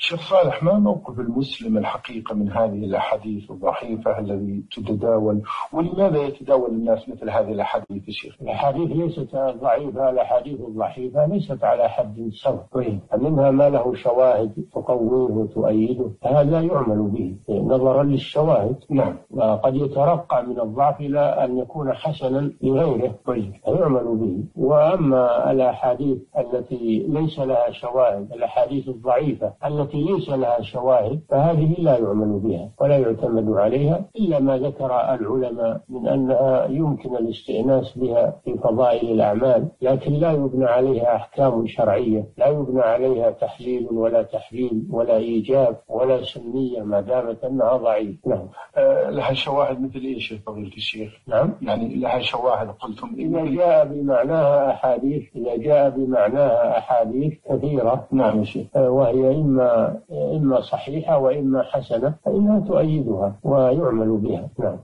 شيخ صالح ما موقف المسلم الحقيقة من هذه الأحاديث الضعيفة الذي تتداول؟ ولماذا يتداول الناس مثل هذه الأحاديث شيخ؟ الأحاديث ليست ضعيفة الأحاديث الضعيفة ليست على حد سواء. منها ما له شواهد تقويه وتؤيده؟ هذا يعمل به. نظرا للشواهد. نعم. وقد يترقى من الضعف إلى أن يكون حسنا لغيره. طيب. فيعمل به. وأما الأحاديث التي ليس لها شواهد الأحاديث الضعيفة التي ليس لها شواهد فهذه لا يعمل بها ولا يعتمد عليها إلا ما ذكر العلماء من أنها يمكن الاستئناس بها في فضائل الأعمال لكن لا يبنى عليها أحكام شرعية لا يبنى عليها تحليل ولا تحريم ولا إيجاب ولا سنية ما دامت أنها ضعيفة. نعم. آه لها شواهد مثل إيش يا فضيلة الشيخ؟ نعم. يعني لها شواهد قلتم إذا جاء بمعناها أحاديث إذا جاء بمعناها أحاديث كثيرة نعم يا شيخ. آه، وهي إما إما صحيحة وإما حسنة فإنها تؤيدها ويعمل بها. نعم.